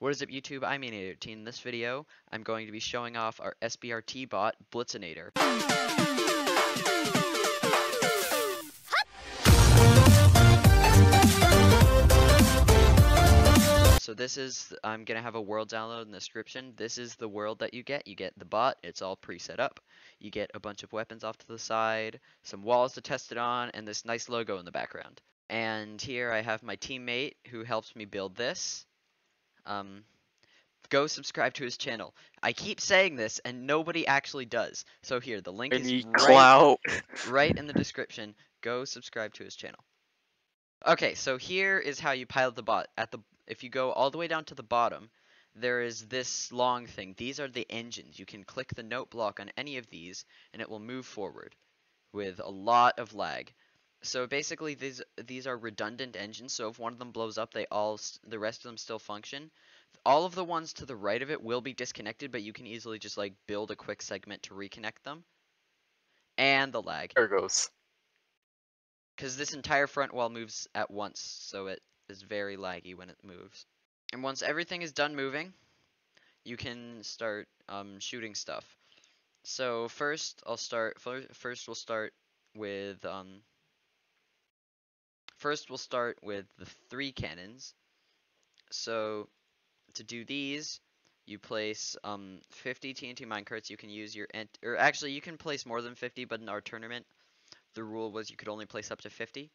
What is up YouTube? I'm Maniac18. In this video, I'm going to be showing off our SBRT bot, Blitzenator. So this is, I'm going to have a world download in the description. This is the world that you get. You get the bot, it's all pre-set up. You get a bunch of weapons off to the side, some walls to test it on, and this nice logo in the background. And here I have my teammate who helps me build this. Um, go subscribe to his channel. I keep saying this and nobody actually does. So here, the link is Any right, right in the description. Go subscribe to his channel. Okay, so here is how you pilot the bot. At the if you go all the way down to the bottom, there is this long thing. These are the engines. You can click the note block on any of these and it will move forward with a lot of lag. So basically these these are redundant engines. So if one of them blows up, they all the rest of them still function. All of the ones to the right of it will be disconnected, but you can easily just like build a quick segment to reconnect them. And the lag. There it goes. Because this entire front wall moves at once, so it is very laggy when it moves. And once everything is done moving, you can start um, shooting stuff. So first, I'll start. First, we'll start with. Um, first, we'll start with the three cannons. So to do these, you place um, 50 TNT minecarts. You can use your or actually you can place more than 50, but in our tournament, the rule was you could only place up to 50.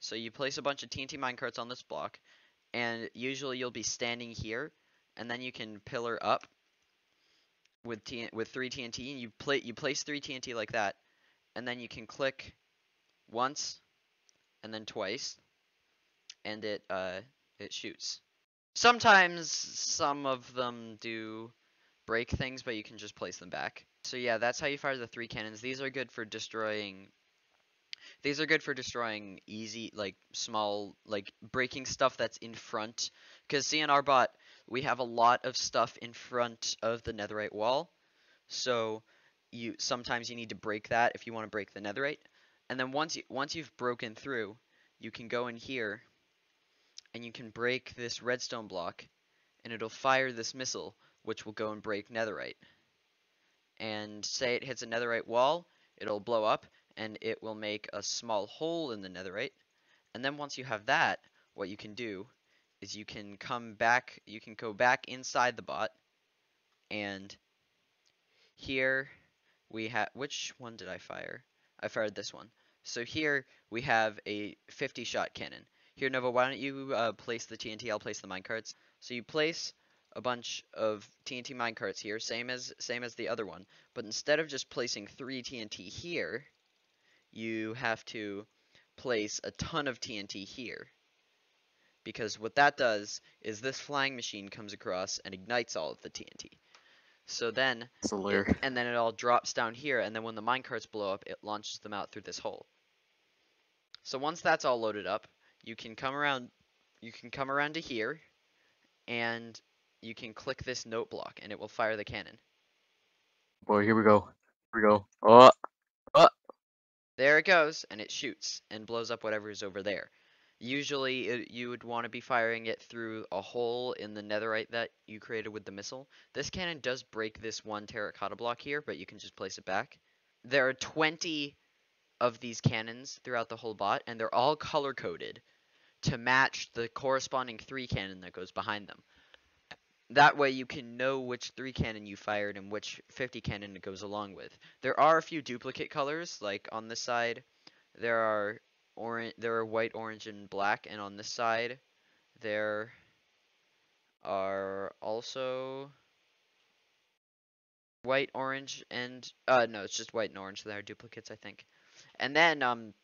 So you place a bunch of TNT minecarts on this block, and usually you'll be standing here, and then you can pillar up with T with three TNT, and you play you place three TNT like that, and then you can click once, and then twice, and it uh it shoots. Sometimes some of them do break things, but you can just place them back. So yeah, that's how you fire the three cannons. These are good for destroying these are good for destroying easy, like, small, like, breaking stuff that's in front. Because our bot, we have a lot of stuff in front of the netherite wall. So, you sometimes you need to break that if you want to break the netherite. And then once, you, once you've broken through, you can go in here, and you can break this redstone block, and it'll fire this missile, which will go and break netherite. And say it hits a netherite wall, it'll blow up, and it will make a small hole in the netherite. And then once you have that, what you can do is you can come back, you can go back inside the bot, and here we have, which one did I fire? I fired this one. So here we have a 50 shot cannon. Here, Nova, why don't you uh, place the TNT? I'll place the minecarts. So you place a bunch of TNT minecarts here, same as same as the other one. But instead of just placing three TNT here, you have to place a ton of TNT here. Because what that does is this flying machine comes across and ignites all of the TNT. So then, it, and then it all drops down here, and then when the minecarts blow up, it launches them out through this hole. So once that's all loaded up, you can come around, you can come around to here, and you can click this note block, and it will fire the cannon. Boy, here we go. Here we go. Oh, there it goes, and it shoots and blows up whatever is over there. Usually, it, you would want to be firing it through a hole in the netherite that you created with the missile. This cannon does break this one terracotta block here, but you can just place it back. There are 20 of these cannons throughout the whole bot, and they're all color-coded to match the corresponding 3 cannon that goes behind them. That way you can know which 3 cannon you fired and which 50 cannon it goes along with. There are a few duplicate colors, like on this side there are orange there are white, orange, and black, and on this side there are also white, orange, and uh no, it's just white and orange, so they are duplicates, I think. And then um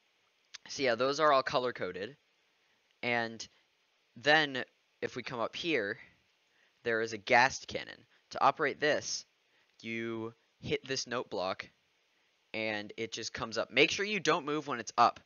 so yeah, those are all color coded. And then if we come up here, there is a ghast cannon. To operate this, you hit this note block and it just comes up. Make sure you don't move when it's up.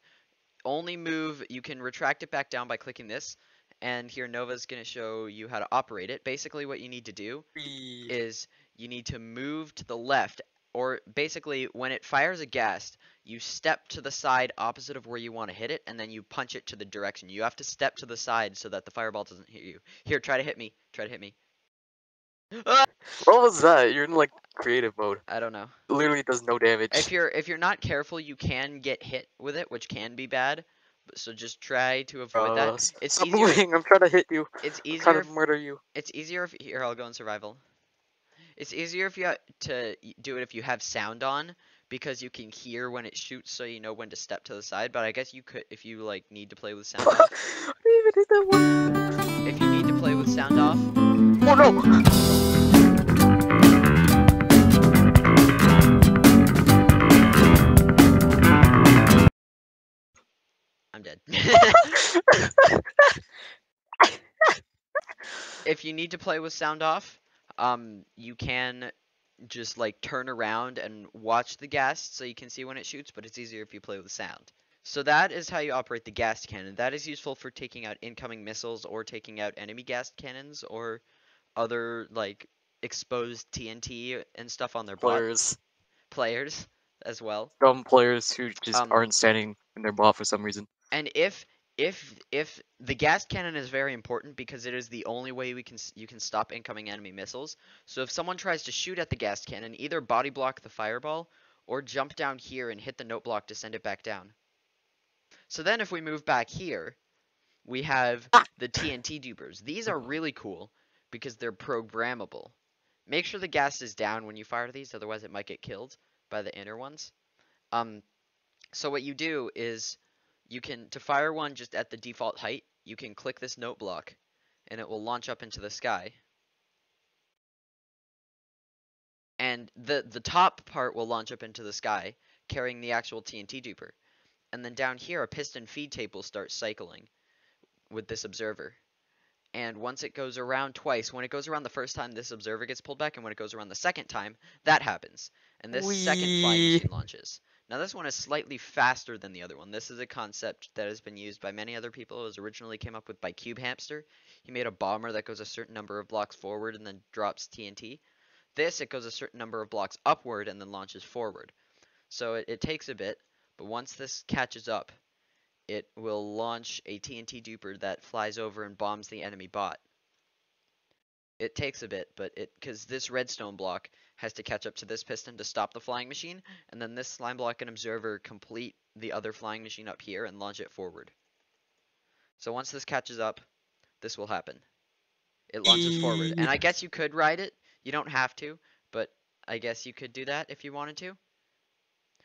Only move, you can retract it back down by clicking this. And here Nova's going to show you how to operate it. Basically what you need to do is you need to move to the left or basically when it fires a ghast, you step to the side opposite of where you want to hit it, and then you punch it to the direction. You have to step to the side so that the fireball doesn't hit you. Here, try to hit me. Try to hit me. What was that? You're in like creative mode. I don't know. Literally does no damage. If you're if you're not careful, you can get hit with it, which can be bad. So just try to avoid Uh, that. It's Stop easier. moving. I'm trying to hit you. It's easier. I'm trying if- to murder you. It's easier if here I'll go in survival. It's easier if you ha- to do it if you have sound on because you can hear when it shoots, so you know when to step to the side. But I guess you could if you like need to play with sound off. I didn't even hit that one. If you need to play with sound off, Oh no! I'm dead. if you need to play with sound off, um, you can just like turn around and watch the ghast so you can see when it shoots, but it's easier if you play with sound. So that is how you operate the ghast cannon. That is useful for taking out incoming missiles or taking out enemy ghast cannons or other like exposed TNT and stuff on their bot Players, players as well. Some players who just Um, aren't standing in their bot for some reason. And if if if the ghast cannon is very important because it is the only way we can you can stop incoming enemy missiles. So if someone tries to shoot at the ghast cannon, either body block the fireball or jump down here and hit the note block to send it back down. So then if we move back here, we have the TNT dupers. These are really cool because they're programmable. Make sure the ghast is down when you fire these, otherwise it might get killed by the inner ones. Um, so what you do is you can to fire one just at the default height you can click this note block and it will launch up into the sky. And the the top part will launch up into the sky carrying the actual TNT duper. And then down here a piston feed tape will start cycling with this observer. And once it goes around twice when it goes around the first time this observer gets pulled back and when it goes around the second time that happens. And this second flying machine launches now this one is slightly faster than the other one. This is a concept that has been used by many other people. It was originally came up with by Cube Hamster. He made a bomber that goes a certain number of blocks forward and then drops TNT. This it goes a certain number of blocks upward and then launches forward. So it, it takes a bit, but once this catches up, it will launch a TNT duper that flies over and bombs the enemy bot. It takes a bit, but it because this redstone block has to catch up to this piston to stop the flying machine, and then this slime block and observer complete the other flying machine up here and launch it forward. So once this catches up, this will happen. It launches forward. And I guess you could ride it. You don't have to, but I guess you could do that if you wanted to.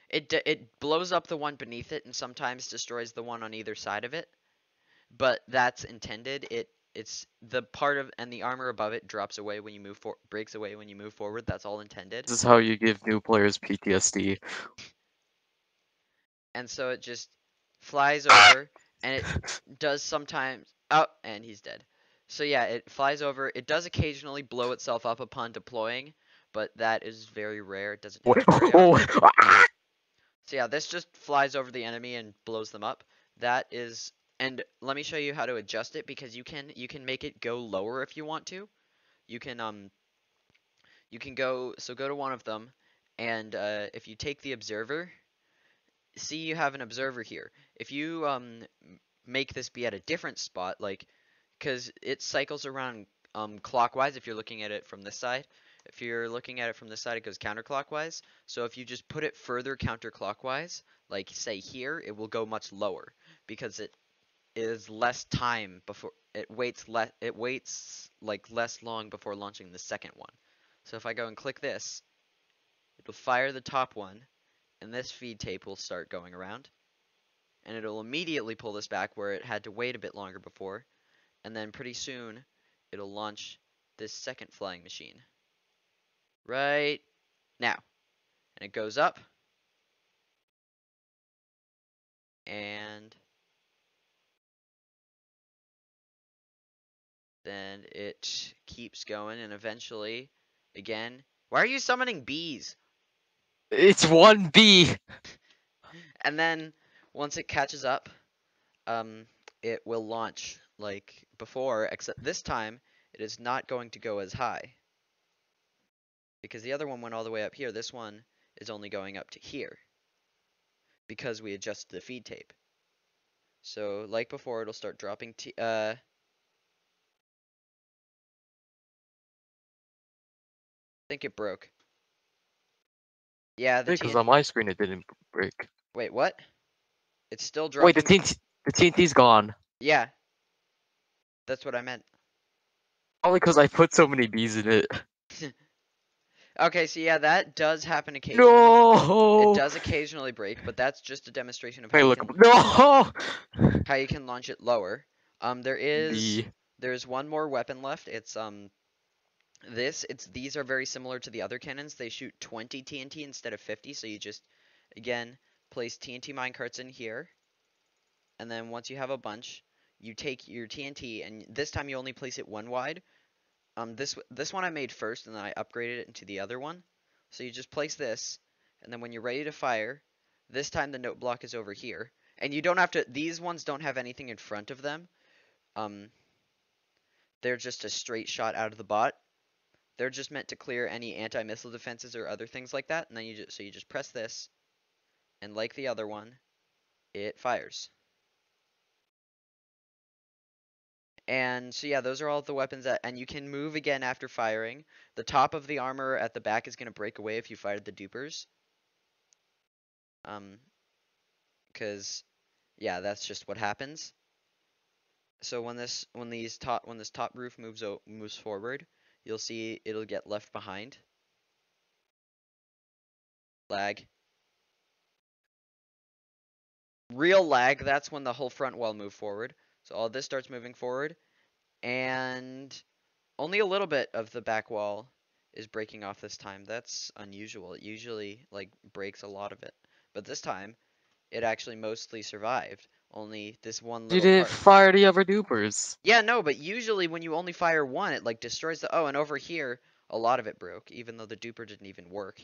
It it blows up the one beneath it and sometimes destroys the one on either side of it. But that's intended. It it's the part of and the armor above it drops away when you move for breaks away when you move forward. That's all intended. This is how you give new players PTSD. and so it just flies over and it does sometimes oh and he's dead so yeah it flies over it does occasionally blow itself up upon deploying but that is very rare it doesn't What? happen very often. So yeah this just flies over the enemy and blows them up that is and let me show you how to adjust it because you can you can make it go lower if you want to. You can um you can go so go to one of them and uh, if you take the observer see you have an observer here. If you um make this be at a different spot like because it cycles around um clockwise if you're looking at it from this side. If you're looking at it from this side it goes counterclockwise. So if you just put it further counterclockwise like say here it will go much lower because it is less time before it waits less it waits like less long before launching the second one. So if I go and click this it'll fire the top one and this feed tape will start going around. And it'll immediately pull this back where it had to wait a bit longer before. And then pretty soon it'll launch this second flying machine. Right now. And it goes up. And then it keeps going and eventually again why are you summoning bees It's one bee. and then once it catches up um it will launch like before except this time it is not going to go as high because the other one went all the way up here this one is only going up to here because we adjusted the feed tape. So like before, it'll start dropping t uh think it broke. Yeah, Because on my screen it didn't break. Wait, what? It's still dropping. Wait, the TNT, the TNT's gone. Yeah. That's what I meant. Probably because I put so many bees in it. Okay, so yeah, that does happen occasionally. No. It does occasionally break, but that's just a demonstration of how Hey, you, look. can, No. how you can launch it lower. Um, there is The- there's one more weapon left. It's um this. It's these are very similar to the other cannons. They shoot 20 TNT instead of 50. So you just again place TNT minecarts in here, and then once you have a bunch, you take your TNT, and this time you only place it one wide. Um, this this one I made first, and then I upgraded it into the other one. So you just place this, and then when you're ready to fire, this time the note block is over here, and you don't have to. These ones don't have anything in front of them. Um, they're just a straight shot out of the bot. They're just meant to clear any anti-missile defenses or other things like that. And then you just so you just press this, and like the other one, it fires. And so yeah, those are all the weapons that, and you can move again after firing. The top of the armor at the back is gonna break away if you fired the dupers. Um, cause yeah, that's just what happens. So when this when these top when this top roof moves moves forward, you'll see it'll get left behind. Lag. Real lag, that's when the whole front wall move forward. So all this starts moving forward, and only a little bit of the back wall is breaking off this time. That's unusual. It usually like breaks a lot of it, but this time it actually mostly survived. Only this one little You didn't part. fire the other dupers. Yeah, no, but usually when you only fire one, it like destroys the. Oh, and over here, a lot of it broke, even though the duper didn't even work.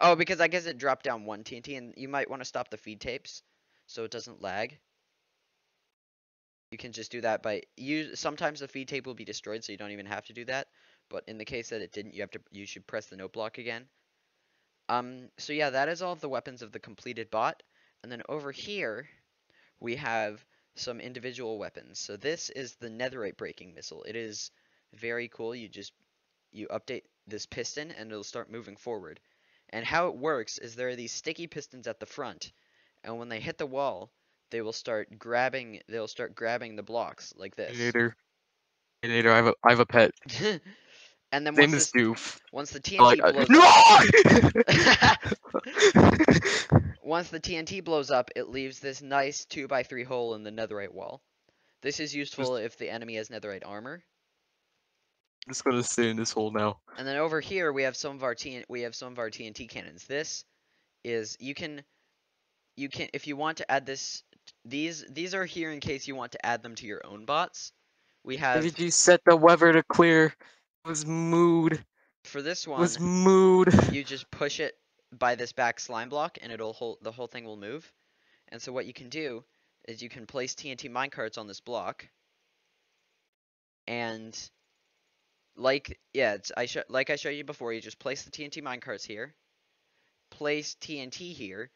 Oh, because I guess it dropped down one TNT, and you might want to stop the feed tapes so it doesn't lag. You can just do that by you. Sometimes the feed tape will be destroyed, so you don't even have to do that. But in the case that it didn't, you have to. You should press the note block again. Um. So yeah, that is all of the weapons of the completed bot, and then over here, we have some individual weapons. So this is the netherite breaking missile. It is very cool. You just you update this piston and it'll start moving forward. And how it works is there are these sticky pistons at the front, and when they hit the wall, they will start grabbing. They'll start grabbing the blocks like this. Later. Later. I have a, I have a pet. and then name once, is this, Doof. once the like, TNT uh, blows no! Once the TNT blows up, it leaves this nice 2x3 hole in the netherite wall. This is useful if the enemy has netherite armor. I'm gonna stay in this hole now. And then over here we have some of our TN we have some of our TNT cannons. This is you can you can if you want to add this these these are here in case you want to add them to your own bots. We Why have did you set the weather to clear? It was mood. for this one It one was mood. you just push it by this back slime block and it'll hold the whole thing will move. And so what you can do is you can place TNT minecarts on this block. And like yeah, I like I showed you before, you just place the TNT minecarts here. Place TNT here.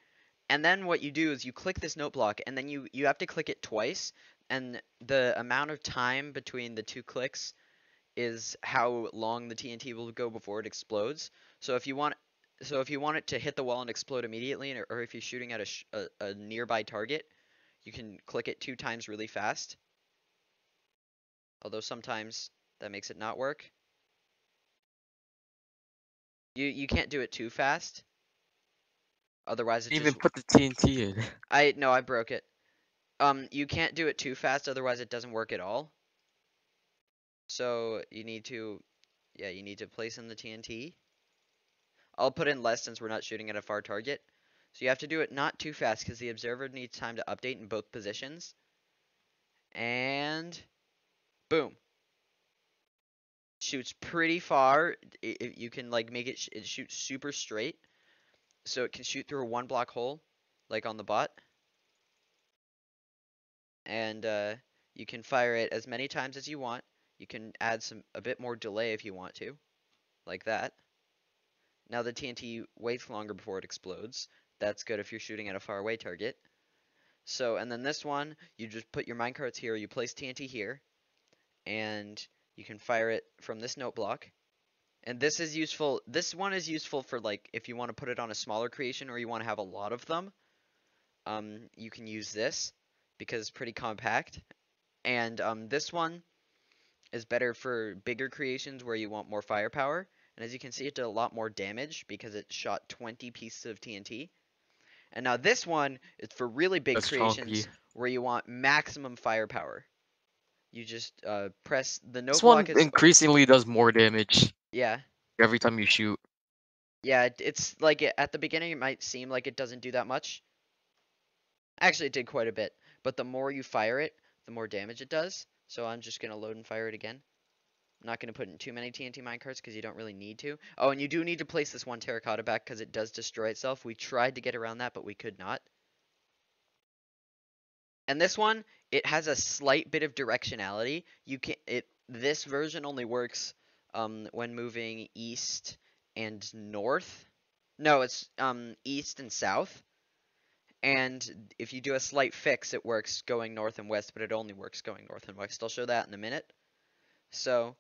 And then what you do is you click this note block and then you you have to click it twice and the amount of time between the two clicks is how long the TNT will go before it explodes. So if you want so if you want it to hit the wall and explode immediately, or, or if you're shooting at a, sh- a, a nearby target, you can click it two times really fast. Although sometimes that makes it not work. You you can't do it too fast. Otherwise, it Didn't just even put the TNT in. I no, I broke it. Um, you can't do it too fast, otherwise it doesn't work at all. So you need to, yeah, you need to place in the TNT. I'll put in less since we're not shooting at a far target. So you have to do it not too fast because the observer needs time to update in both positions. And boom. Shoots pretty far. I- I- you can like make it, sh it shoots super straight. So it can shoot through a one block hole, like on the bot. And uh, you can fire it as many times as you want. You can add some a bit more delay if you want to, like that. Now the TNT waits longer before it explodes. That's good if you're shooting at a far away target. So, and then this one, you just put your minecarts here, you place TNT here, and you can fire it from this note block. And this is useful, this one is useful for like, if you want to put it on a smaller creation or you want to have a lot of them, um, you can use this because it's pretty compact. And um, this one is better for bigger creations where you want more firepower. And as you can see, it did a lot more damage because it shot 20 pieces of TNT. And now this one is for really big That's creations where you want maximum firepower. You just uh, press the note This one block is increasingly does more damage yeah every time you shoot. yeah it's like it, at the beginning it might seem like it doesn't do that much. Actually, it did quite a bit, but the more you fire it, the more damage it does. So I'm just gonna load and fire it again. I'm not gonna put in too many TNT minecarts because you don't really need to. Oh, and you do need to place this one terracotta back because it does destroy itself. We tried to get around that, but we could not. And this one, it has a slight bit of directionality. You can it this version only works um, when moving east and north. No, it's um, east and south. And if you do a slight fix, it works going north and west, but it only works going north and west. I'll show that in a minute. So,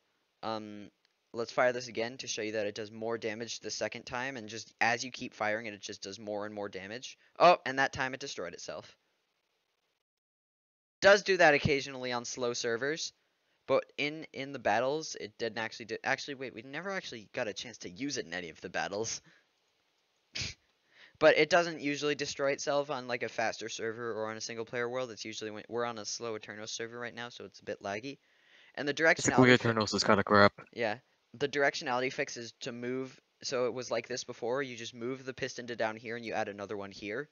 um, let's fire this again to show you that it does more damage the second time, and just as you keep firing it, it just does more and more damage. Oh, and that time it destroyed itself. Does do that occasionally on slow servers, but in in the battles, it didn't actually do. Actually, wait, we never actually got a chance to use it in any of the battles. But it doesn't usually destroy itself on like a faster server or on a single player world. It's usually when we're on a slow Aternos server right now, so it's a bit laggy. And the directionality, Aternos is kind of crap. yeah, the directionality fix is to move. So it was like this before. You just move the piston to down here, and you add another one here,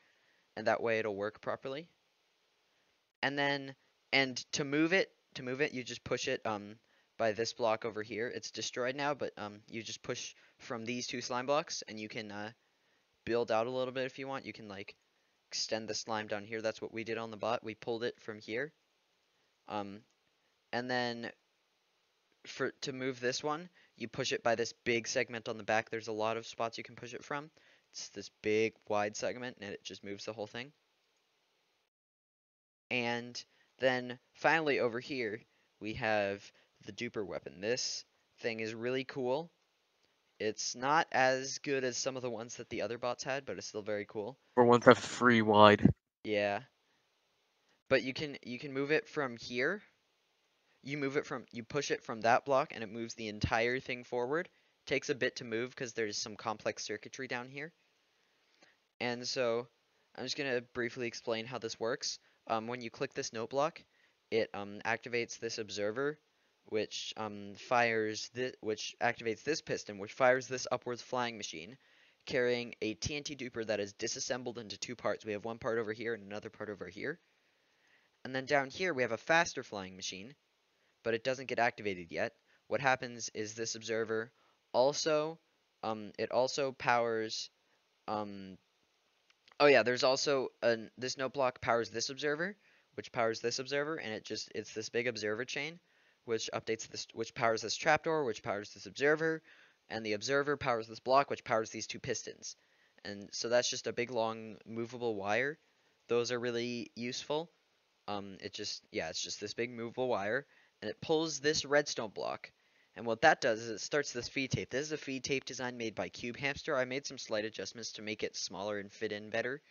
and that way it'll work properly. And then, and to move it, to move it, you just push it um by this block over here. It's destroyed now, but um you just push from these two slime blocks, and you can uh build out a little bit if you want. You can like extend the slime down here. That's what we did on the bot. We pulled it from here. Um, and then for to move this one, you push it by this big segment on the back. There's a lot of spots you can push it from. It's this big wide segment and it just moves the whole thing. And then finally over here, we have the duper weapon. This thing is really cool. It's not as good as some of the ones that the other bots had, but it's still very cool. For ones have three wide. Yeah. But you can you can move it from here. You move it from you push it from that block and it moves the entire thing forward. Takes a bit to move because there's some complex circuitry down here. And so I'm just gonna briefly explain how this works. Um, when you click this note block, it um, activates this observer, which um, fires which activates this piston, which fires this upwards flying machine, carrying a TNT duper that is disassembled into two parts. We have one part over here and another part over here. And then down here we have a faster flying machine, but it doesn't get activated yet. What happens is this observer also, um, it also powers, um, oh yeah, there's also an, this note block powers this observer, which powers this observer, and it just, it's this big observer chain, which updates this, which powers this trapdoor, which powers this observer, and the observer powers this block, which powers these two pistons. And so that's just a big long movable wire. Those are really useful. Um, it just, yeah, it's just this big movable wire, and it pulls this redstone block. And what that does is it starts this feed tape. This is a feed tape design made by Cube Hamster. I made some slight adjustments to make it smaller and fit in better,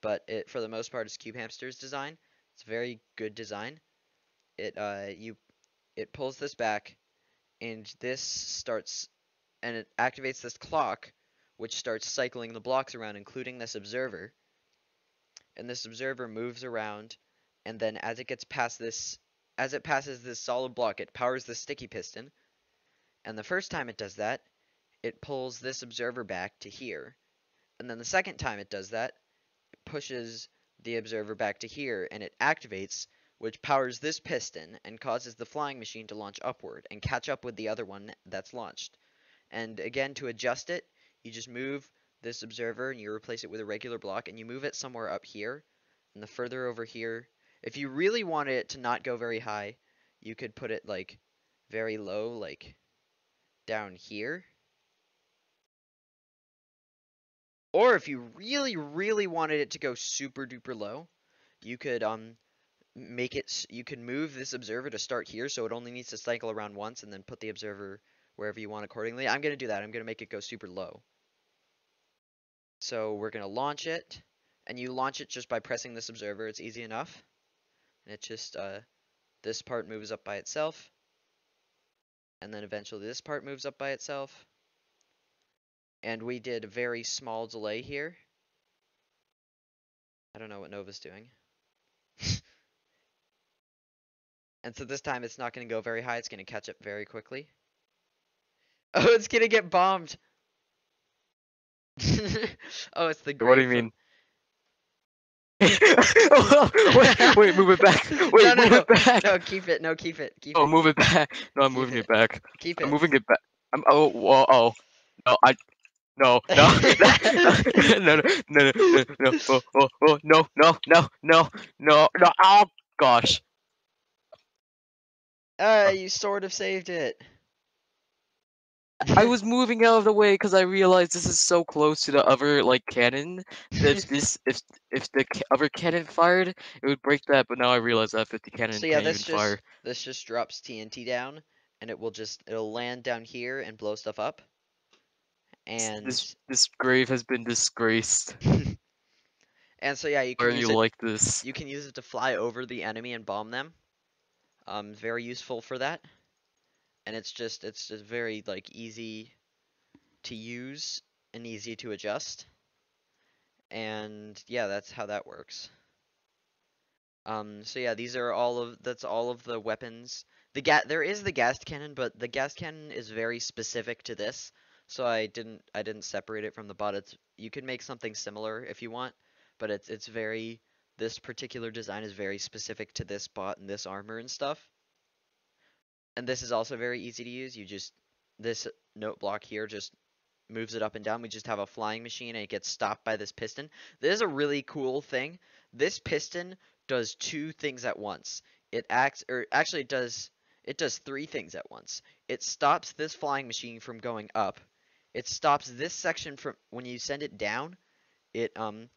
but it, for the most part, is Cube Hamster's design. It's a very good design. It, uh, you, it pulls this back, and this starts, and it activates this clock, which starts cycling the blocks around, including this observer. And this observer moves around and then as it gets past this as it passes this solid block it powers the sticky piston. And the first time it does that it pulls this observer back to here. And then the second time it does that it pushes the observer back to here and it activates which powers this piston and causes the flying machine to launch upward and catch up with the other one that's launched. And again to adjust it you just move this observer and you replace it with a regular block and you move it somewhere up here. And the further over here if you really wanted it to not go very high, you could put it like very low, like down here. Or if you really, really wanted it to go super duper low, you could um make it. You could move this observer to start here, so it only needs to cycle around once, and then put the observer wherever you want accordingly. I'm gonna do that. I'm gonna make it go super low. So we're gonna launch it, and you launch it just by pressing this observer. It's easy enough, and it just uh this part moves up by itself, and then eventually this part moves up by itself. And we did a very small delay here. I don't know what Nova's doing. and so this time it's not going to go very high, it's going to catch up very quickly. Oh, it's going to get bombed! oh, it's the What do you mean? wait, wait, move it back. Wait, no, no, move no. it back. No, keep it. No, keep it. Keep oh, it. move it back. No, I'm keep moving it. it. back. Keep it. I'm moving it back. I'm. Oh, whoa, oh. No, I. No, no, no, no, no, no, no, no, oh, oh, oh, no, no, no, no, no, no. Oh gosh. Uh, you sort of saved it. I was moving out of the way because I realized this is so close to the other like cannon that if this if if the ca- other cannon fired it would break that but now I realize that 50 cannon So yeah, can't this even just fire this just drops TNT down, and it will just it'll land down here and blow stuff up. And this this grave has been disgraced and so yeah, you can are use you it. like this You can use it to fly over the enemy and bomb them. Um, very useful for that. And it's just it's just very like easy to use and easy to adjust. And yeah, that's how that works. Um, so yeah, these are all of that's all of the weapons. The ga there is the ghast cannon, but the ghast cannon is very specific to this, so I didn't I didn't separate it from the bot. It's you can make something similar if you want, but it's it's very this particular design is very specific to this bot and this armor and stuff. And this is also very easy to use. You just this note block here just moves it up and down. We just have a flying machine and it gets stopped by this piston. This is a really cool thing. This piston does two things at once. It acts or actually it does it does three things at once. It stops this flying machine from going up. It stops this section from when you send it down, it um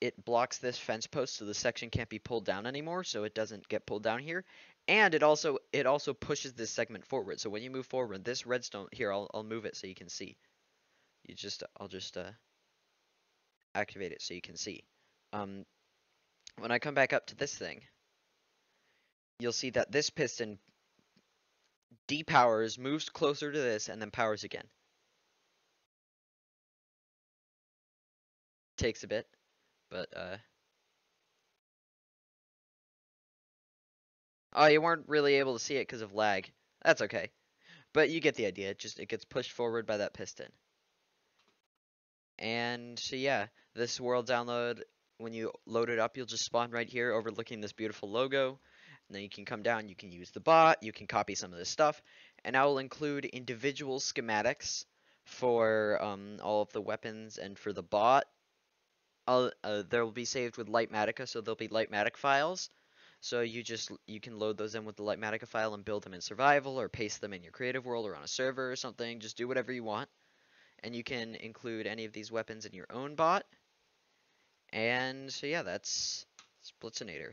it blocks this fence post so the section can't be pulled down anymore so it doesn't get pulled down here. And it also it also pushes this segment forward. So when you move forward, this redstone here, I'll I'll move it so you can see. You just I'll just uh activate it so you can see. Um when I come back up to this thing, you'll see that this piston depowers, moves closer to this, and then powers again. Takes a bit, but uh Oh, you weren't really able to see it because of lag. That's okay. But you get the idea. It just it gets pushed forward by that piston. And so yeah, this world download when you load it up, you'll just spawn right here overlooking this beautiful logo. And then you can come down, you can use the bot, you can copy some of this stuff, and I will include individual schematics for um, all of the weapons and for the bot. Uh, they will be saved with Litematica, so they'll be Litematic files. So you just you can load those in with the Litematica file and build them in survival or paste them in your creative world or on a server or something. Just do whatever you want. And you can include any of these weapons in your own bot. And so yeah, that's Blitzenator.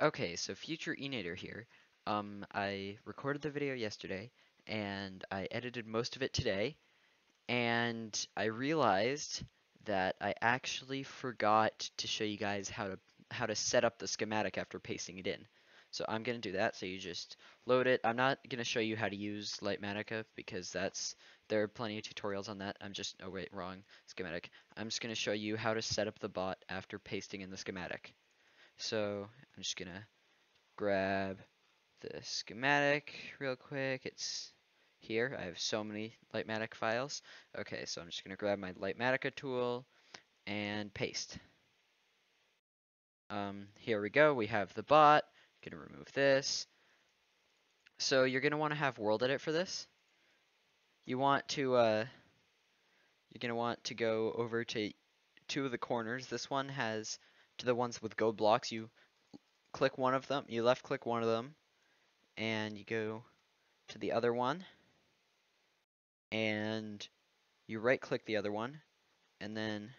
Okay, so future Enator here. Um, I recorded the video yesterday and I edited most of it today. And I realized that I actually forgot to show you guys how to how to set up the schematic after pasting it in. So I'm going to do that. So you just load it. I'm not going to show you how to use Litematica because that's there are plenty of tutorials on that. I'm just oh wait, wrong schematic. I'm just going to show you how to set up the bot after pasting in the schematic. So I'm just going to grab the schematic real quick. It's here. I have so many Litematic files. Okay, so I'm just going to grab my Litematica tool and paste. Um, here we go. We have the bot. Gonna remove this. So you're gonna want to have world edit for this. You want to uh, you're gonna want to go over to two of the corners. This one has to the ones with gold blocks. You click one of them. You left click one of them, and you go to the other one, and you right click the other one, and then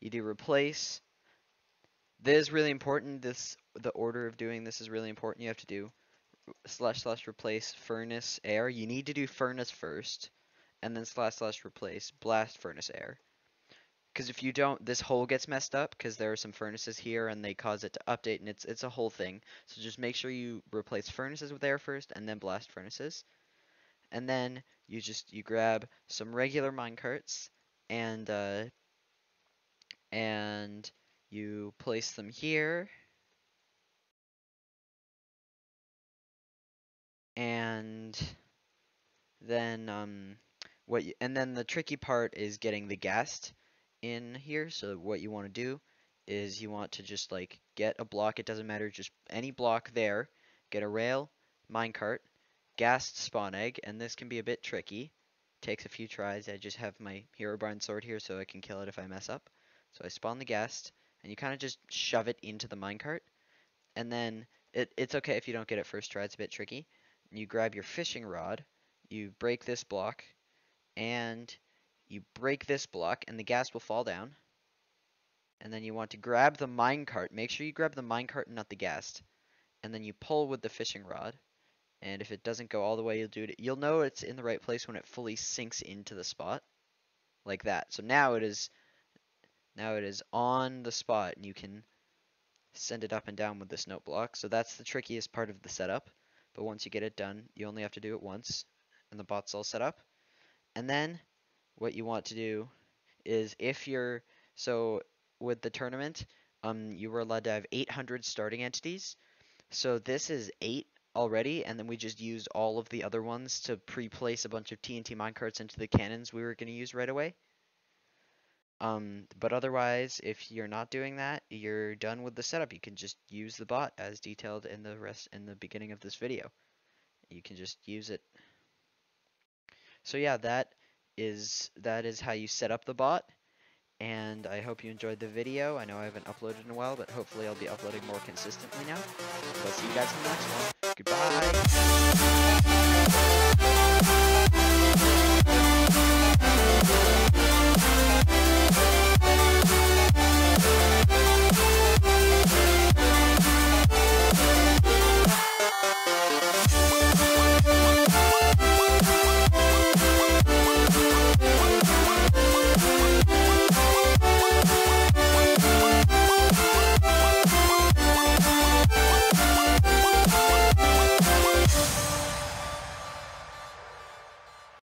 you do replace. This is really important. This the order of doing this is really important. You have to do slash slash replace furnace air. You need to do furnace first, and then slash slash replace blast furnace air. Because if you don't, this hole gets messed up because there are some furnaces here and they cause it to update and it's it's a whole thing. So just make sure you replace furnaces with air first and then blast furnaces. And then you just you grab some regular minecarts and uh, and you place them here. And then um what you, and then the tricky part is getting the ghast in here. So what you want to do is you want to just like get a block. It doesn't matter, just any block there. Get a rail, minecart, ghast spawn egg, and this can be a bit tricky. Takes a few tries. I just have my Herobrine sword here so I can kill it if I mess up. So I spawn the ghast, and you kind of just shove it into the minecart. And then it, it's okay if you don't get it first try. It's a bit tricky. You grab your fishing rod, you break this block, and you break this block and the ghast will fall down. And then you want to grab the minecart. Make sure you grab the minecart and not the ghast. And then you pull with the fishing rod. And if it doesn't go all the way, you'll do it. You'll know it's in the right place when it fully sinks into the spot. Like that. So now it is now it is on the spot and you can send it up and down with this note block. So that's the trickiest part of the setup. But once you get it done, you only have to do it once and the bot's all set up. And then what you want to do is if you're so with the tournament, um, you were allowed to have 800 starting entities. So this is eight already, and then we just used all of the other ones to pre-place a bunch of TNT minecarts into the cannons we were going to use right away. Um, but otherwise, if you're not doing that, you're done with the setup. You can just use the bot as detailed in the rest in the beginning of this video. You can just use it. So yeah, that is that is how you set up the bot. And I hope you enjoyed the video. I know I haven't uploaded in a while, but hopefully I'll be uploading more consistently now. So I'll see you guys in the next one. Goodbye!